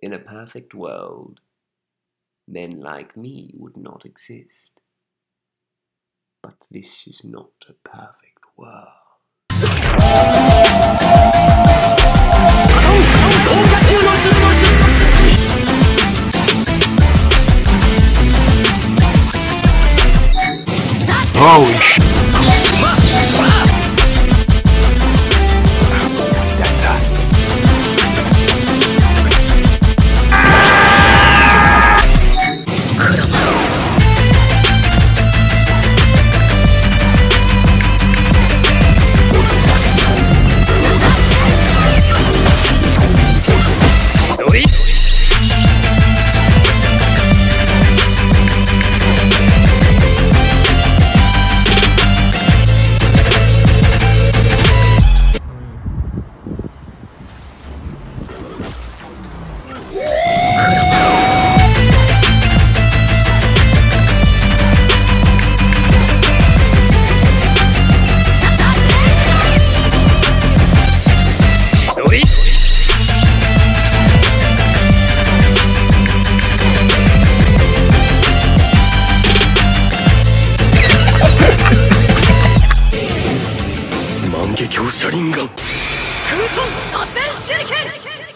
In a perfect world, men like me would not exist. But this is not a perfect world. Holy shit. クルトン螺線手裏剣